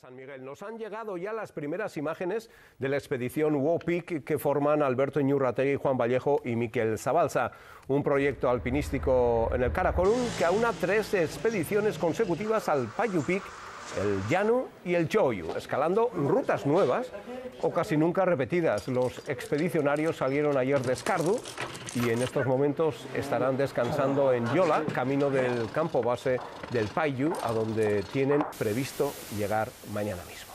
San Miguel. Nos han llegado ya las primeras imágenes de la expedición WOPIC que forman Alberto Ñurrategui, Juan Vallejo y Miquel Zabalza. Un proyecto alpinístico en el Caracolum que aúna tres expediciones consecutivas al Payupic el llano y el choyu, escalando rutas nuevas o casi nunca repetidas. Los expedicionarios salieron ayer de Escardu y en estos momentos estarán descansando en Yola, camino del campo base del Payu, a donde tienen previsto llegar mañana mismo.